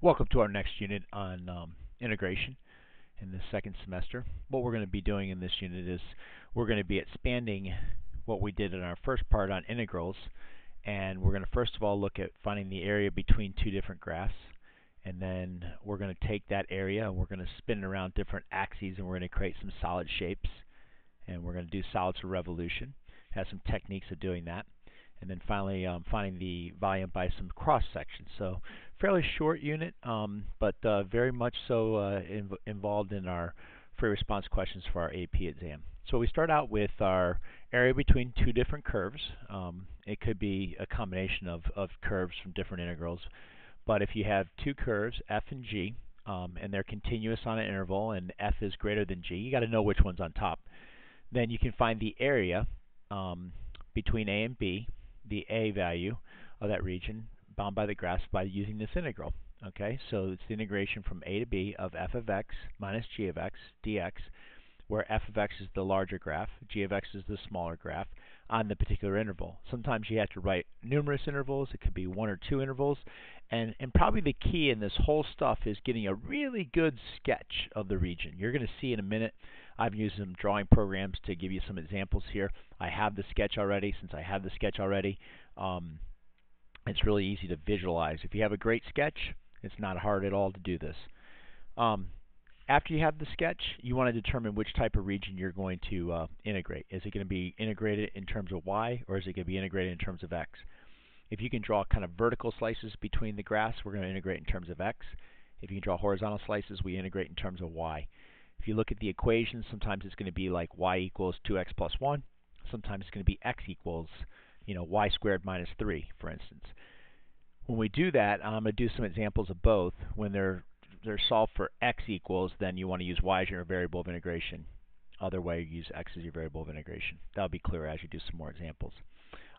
Welcome to our next unit on um, integration in the second semester. What we're going to be doing in this unit is we're going to be expanding what we did in our first part on integrals and we're going to first of all look at finding the area between two different graphs and then we're going to take that area and we're going to spin it around different axes and we're going to create some solid shapes and we're going to do solids for revolution. Have some techniques of doing that and then finally um, finding the volume by some cross sections. So fairly short unit, um, but uh, very much so uh, inv involved in our free response questions for our AP exam. So we start out with our area between two different curves. Um, it could be a combination of, of curves from different integrals, but if you have two curves, f and g, um, and they're continuous on an interval, and f is greater than g, you got to know which one's on top. Then you can find the area um, between a and b, the a value of that region bound by the graphs by using this integral. Okay, so it's the integration from a to b of f of x minus g of x dx, where f of x is the larger graph, g of x is the smaller graph, on the particular interval. Sometimes you have to write numerous intervals, it could be one or two intervals, and, and probably the key in this whole stuff is getting a really good sketch of the region. You're going to see in a minute, I've used some drawing programs to give you some examples here. I have the sketch already. Since I have the sketch already, um, it's really easy to visualize. If you have a great sketch, it's not hard at all to do this. Um, after you have the sketch, you want to determine which type of region you're going to uh, integrate. Is it going to be integrated in terms of y, or is it going to be integrated in terms of x? If you can draw kind of vertical slices between the graphs, we're going to integrate in terms of x. If you can draw horizontal slices, we integrate in terms of y. If you look at the equation, sometimes it's going to be like y equals 2x plus 1. Sometimes it's going to be x equals you know, y squared minus 3, for instance. When we do that, I'm going to do some examples of both. When they're, they're solved for x equals, then you want to use y as your variable of integration. Other way, you use x as your variable of integration. That'll be clear as you do some more examples.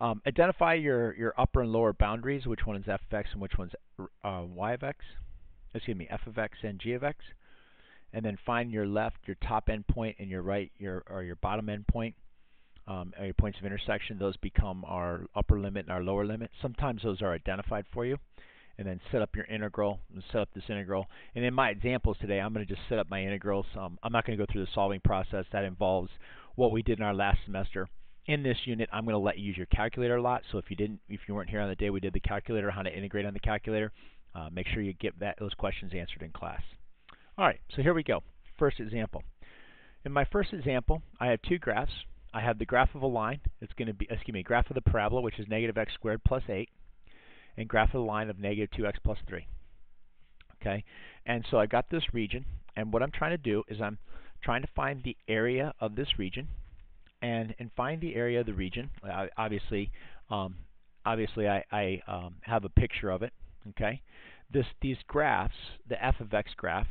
Um, identify your, your upper and lower boundaries, which one is f of x and which one's uh, y of x. Excuse me, f of x and g of x. And then find your left, your top endpoint, and your right, your or your bottom endpoint um, your points of intersection, those become our upper limit and our lower limit. Sometimes those are identified for you. And then set up your integral and set up this integral. And in my examples today, I'm going to just set up my integrals. Um, I'm not going to go through the solving process. That involves what we did in our last semester. In this unit, I'm going to let you use your calculator a lot. So if you didn't, if you weren't here on the day we did the calculator, how to integrate on the calculator, uh, make sure you get that, those questions answered in class. All right, so here we go. First example. In my first example, I have two graphs. I have the graph of a line. It's going to be, excuse me, graph of the parabola, which is negative x squared plus 8, and graph of the line of negative 2x plus 3. Okay, and so I got this region, and what I'm trying to do is I'm trying to find the area of this region, and and find the area of the region. Obviously, um, obviously I, I um, have a picture of it. Okay, this these graphs, the f of x graph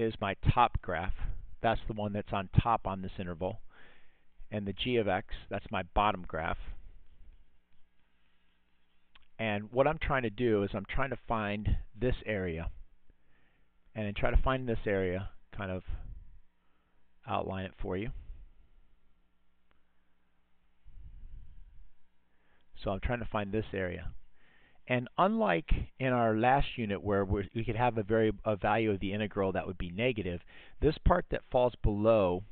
is my top graph that's the one that's on top on this interval. And the g of x, that's my bottom graph. And what I'm trying to do is I'm trying to find this area. And then try to find this area, kind of outline it for you. So I'm trying to find this area. And unlike in our last unit where we could have a, very, a value of the integral that would be negative, this part that falls below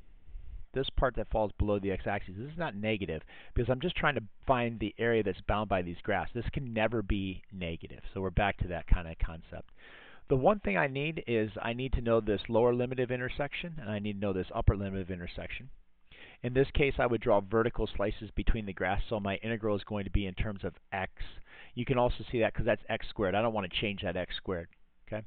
this part that falls below the x-axis, this is not negative because I'm just trying to find the area that's bound by these graphs. This can never be negative. So we're back to that kind of concept. The one thing I need is I need to know this lower limit of intersection and I need to know this upper limit of intersection. In this case, I would draw vertical slices between the graphs, so my integral is going to be in terms of x. You can also see that because that's x squared. I don't want to change that x squared. Okay.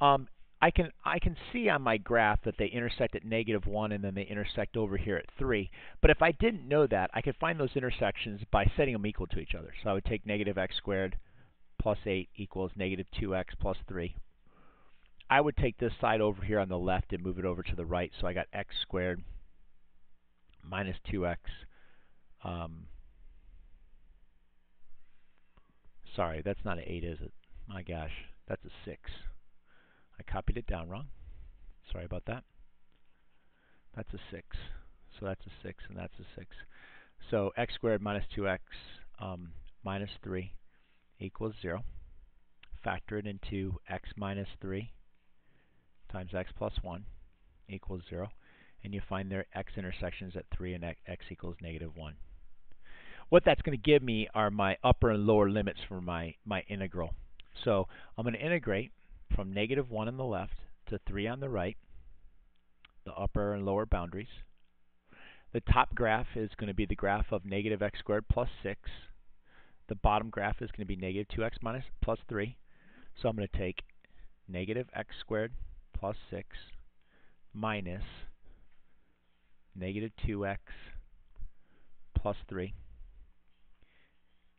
Um, I can I can see on my graph that they intersect at negative 1 and then they intersect over here at 3. But if I didn't know that, I could find those intersections by setting them equal to each other. So I would take negative x squared plus 8 equals negative 2x plus 3. I would take this side over here on the left and move it over to the right. So I got x squared minus 2x. Um, sorry, that's not an 8, is it? My gosh, that's a 6. I copied it down wrong. Sorry about that. That's a 6. So that's a 6, and that's a 6. So x squared minus 2x um, minus 3 equals 0. Factor it into x minus 3 times x plus 1 equals 0. And you find their x intersections at 3 and x equals negative 1. What that's going to give me are my upper and lower limits for my, my integral. So I'm going to integrate from negative 1 on the left to 3 on the right, the upper and lower boundaries. The top graph is going to be the graph of negative x squared plus 6. The bottom graph is going to be negative 2x minus plus 3. So I'm going to take negative x squared plus 6 minus negative 2x plus 3.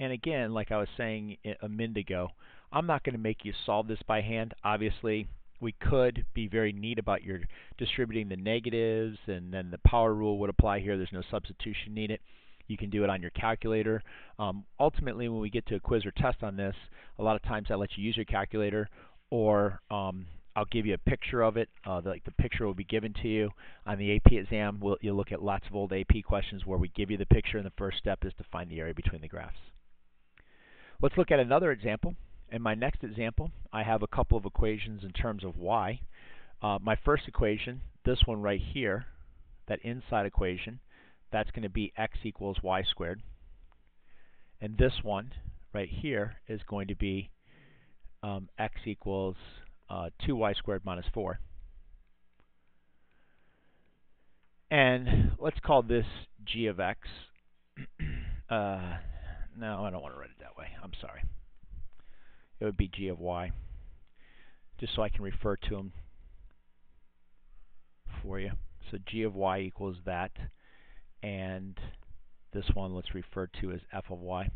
And again, like I was saying a minute ago, I'm not going to make you solve this by hand. Obviously, we could be very neat about your distributing the negatives, and then the power rule would apply here. There's no substitution needed. You can do it on your calculator. Um, ultimately, when we get to a quiz or test on this, a lot of times I let you use your calculator, or um, I'll give you a picture of it. Uh, the, like the picture will be given to you on the AP exam. We'll, you'll look at lots of old AP questions where we give you the picture, and the first step is to find the area between the graphs. Let's look at another example. In my next example, I have a couple of equations in terms of y. Uh, my first equation, this one right here, that inside equation, that's going to be x equals y squared. And this one right here is going to be um, x equals uh, 2y squared minus 4. And let's call this g of x. uh, no, I don't want to write it that way. I'm sorry it would be g of y, just so I can refer to them for you. So g of y equals that, and this one let's refer to as f of y.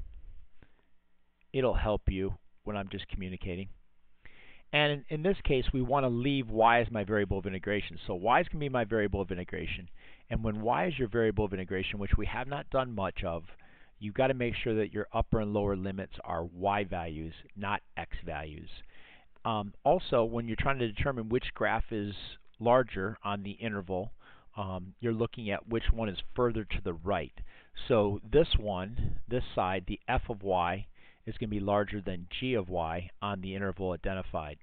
It'll help you when I'm just communicating. And in, in this case, we want to leave y as my variable of integration. So y is going to be my variable of integration. And when y is your variable of integration, which we have not done much of, you've got to make sure that your upper and lower limits are y values, not x values. Um, also, when you're trying to determine which graph is larger on the interval, um, you're looking at which one is further to the right. So this one, this side, the f of y, is going to be larger than g of y on the interval identified.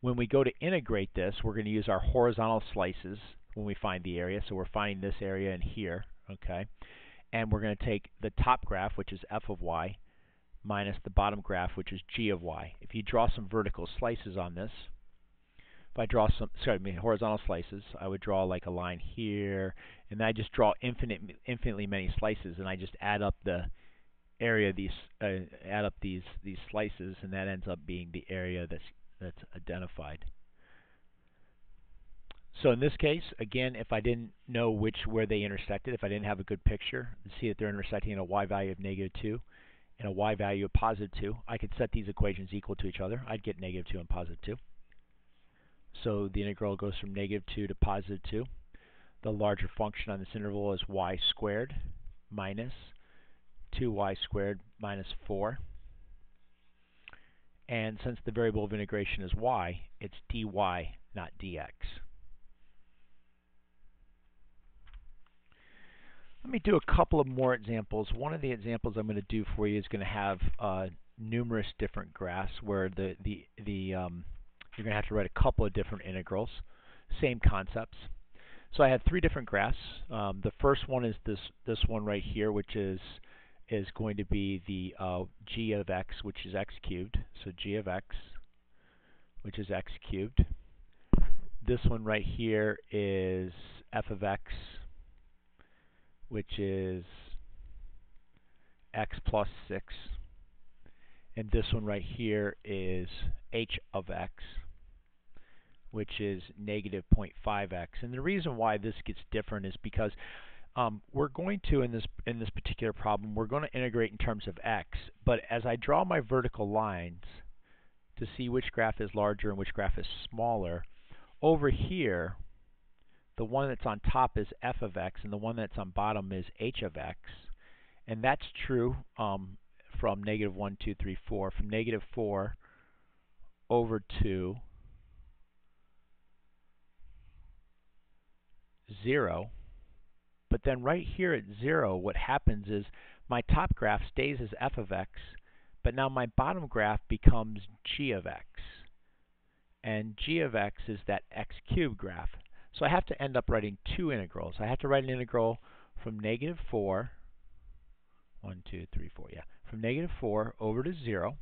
When we go to integrate this, we're going to use our horizontal slices when we find the area. So we're finding this area in here. Okay and we're going to take the top graph, which is f of y, minus the bottom graph, which is g of y. If you draw some vertical slices on this, if I draw some, sorry, I mean horizontal slices, I would draw like a line here, and then I just draw infinite, infinitely many slices, and I just add up the area of these, uh, add up these these slices, and that ends up being the area that's that's identified. So in this case, again, if I didn't know which where they intersected, if I didn't have a good picture, see that they're intersecting in a y value of negative 2 and a y value of positive 2, I could set these equations equal to each other. I'd get negative 2 and positive 2. So the integral goes from negative 2 to positive 2. The larger function on this interval is y squared minus 2y squared minus 4. And since the variable of integration is y, it's dy, not dx. Let me do a couple of more examples. One of the examples I'm going to do for you is going to have uh, numerous different graphs where the, the, the um, you're going to have to write a couple of different integrals. Same concepts. So I have three different graphs. Um, the first one is this this one right here, which is is going to be the uh, g of x, which is x cubed. So g of x, which is x cubed. This one right here is f of x, which is x plus 6. And this one right here is h of x, which is negative 0.5x. And the reason why this gets different is because um, we're going to, in this, in this particular problem, we're going to integrate in terms of x. But as I draw my vertical lines to see which graph is larger and which graph is smaller, over here, the one that's on top is f of x, and the one that's on bottom is h of x. And that's true um, from negative 1, 2, 3, 4. From negative 4 over to 0. But then right here at 0, what happens is my top graph stays as f of x, But now my bottom graph becomes g of x. And g of x is that x cubed graph. So I have to end up writing two integrals. I have to write an integral from negative 4, 1, 2, 3, 4, yeah, from negative 4 over to 0.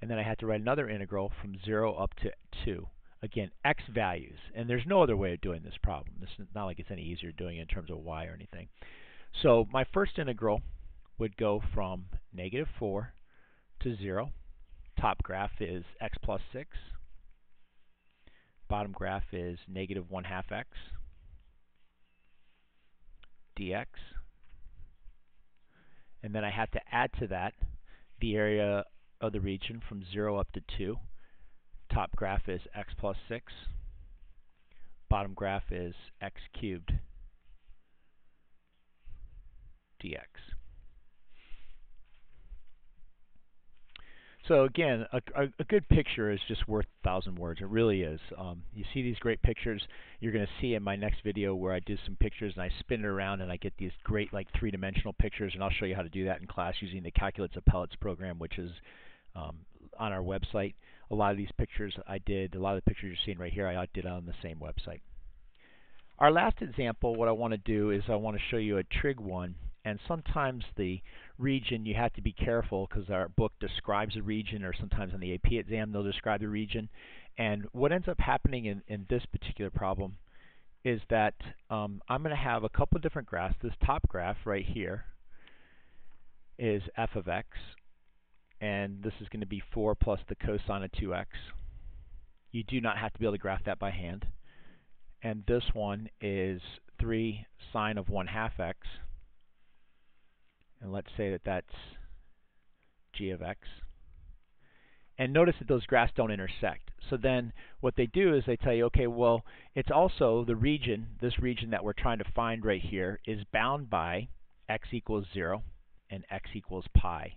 And then I have to write another integral from 0 up to 2. Again, x values. And there's no other way of doing this problem. This is not like it's any easier doing it in terms of y or anything. So my first integral would go from negative 4 to 0. Top graph is x plus 6. Bottom graph is negative 1 half x dx. And then I have to add to that the area of the region from 0 up to 2. Top graph is x plus 6. Bottom graph is x cubed dx. So again, a, a, good picture is just worth a thousand words. It really is. Um, you see these great pictures. You're going to see in my next video where I do some pictures and I spin it around and I get these great like three-dimensional pictures. And I'll show you how to do that in class using the Calculus Applets program, which is um, on our website. A lot of these pictures I did, a lot of the pictures you're seeing right here, I did on the same website. Our last example, what I want to do is I want to show you a trig one and sometimes the region you have to be careful because our book describes a region or sometimes on the AP exam they'll describe the region and what ends up happening in, in this particular problem is that um, I'm going to have a couple different graphs. This top graph right here is f of x and this is going to be 4 plus the cosine of 2x. You do not have to be able to graph that by hand. And this one is 3 sine of 1 half x and let's say that that's g of x. And notice that those graphs don't intersect. So then what they do is they tell you, okay, well, it's also the region, this region that we're trying to find right here, is bound by x equals 0 and x equals pi.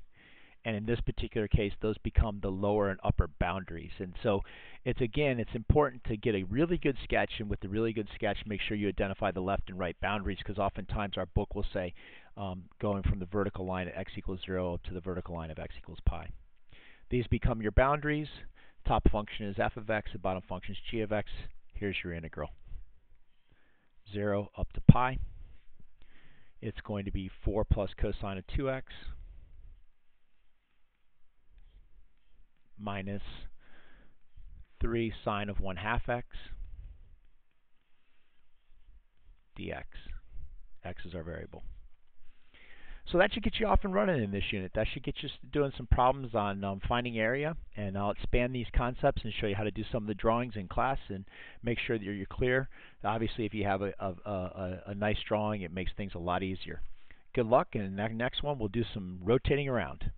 And in this particular case, those become the lower and upper boundaries. And so it's again, it's important to get a really good sketch, and with the really good sketch, make sure you identify the left and right boundaries, because oftentimes our book will say, um, going from the vertical line at x equals 0 up to the vertical line of x equals pi. These become your boundaries. Top function is f of x, the bottom function is g of x. Here's your integral. 0 up to pi. It's going to be 4 plus cosine of 2x minus 3 sine of 1 half x dx. x is our variable. So that should get you off and running in this unit. That should get you doing some problems on um, finding area, and I'll expand these concepts and show you how to do some of the drawings in class and make sure that you're clear. Obviously, if you have a, a, a, a nice drawing, it makes things a lot easier. Good luck, and the next one we'll do some rotating around.